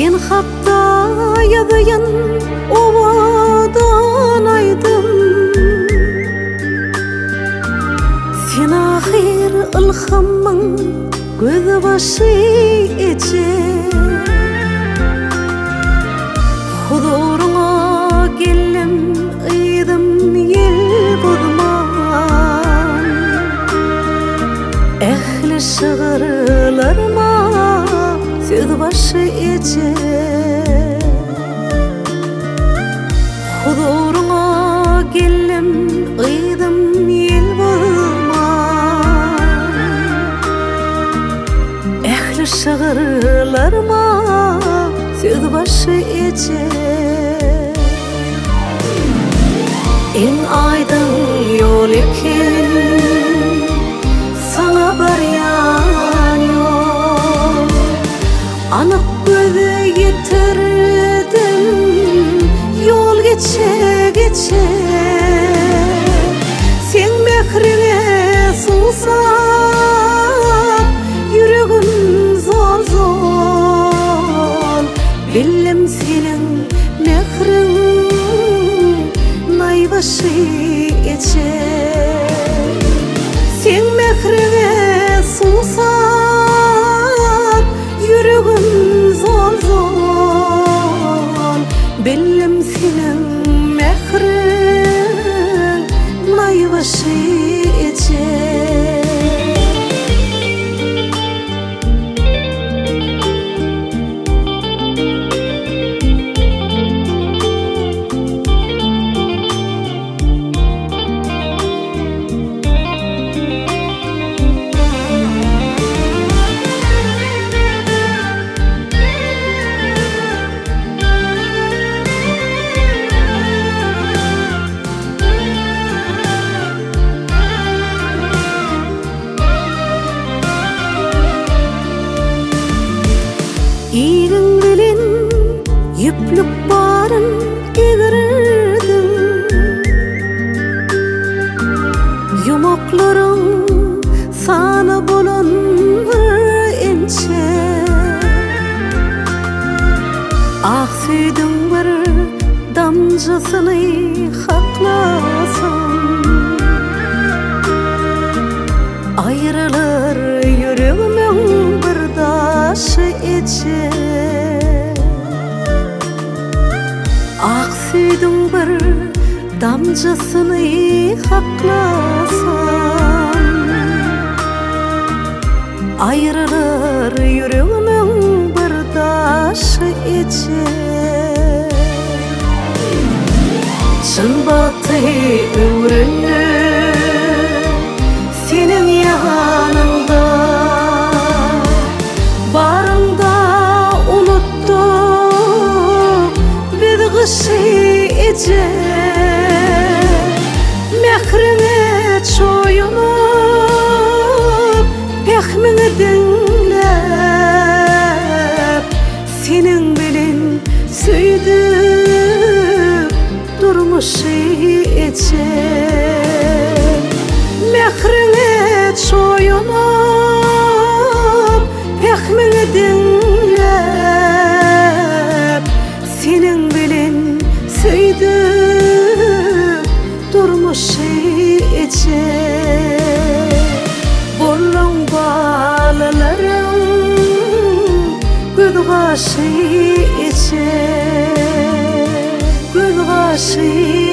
Sen hatta yazayan ovadan aydım Sen ahir ilhamın göz başı içe Huzuruna gellim ıydım yel bozman Ehli şığırlarıma söz içe Huzuruna gellim ıydım yel bozman Ehli şığırlarıma söz başı içe. En aydın yol ekin Anık gözü yitirdim Yol geçe geçe. Sen mehrine susap Yüreğim zor zor. Billim senin mehrin Naybaşı içe zor İyin bilin yüplük barın egirirdim Yumoklarım sana bulunur inçe Ah süydüm bir damcasını haklasam içe Ah süydüm bir damcasını haklasam Ayrılır yüreğimin bir daşı içe. Çın batı ömrünü Senin bilin süydüp Durmuşu içe. Mehrine çoyunup Pekmini dinlep Senin bilin süydüp Durmuşu içe Göz başı içe Göz başı